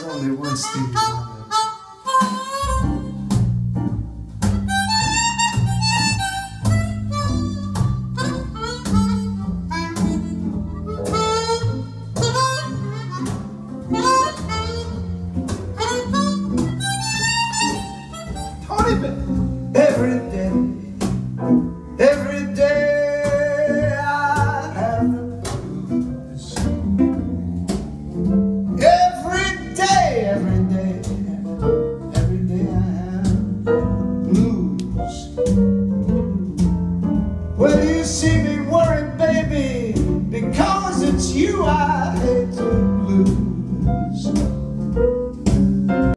There's only one Stevie Wonder. Every day see me worried, baby, because it's you I hate to lose.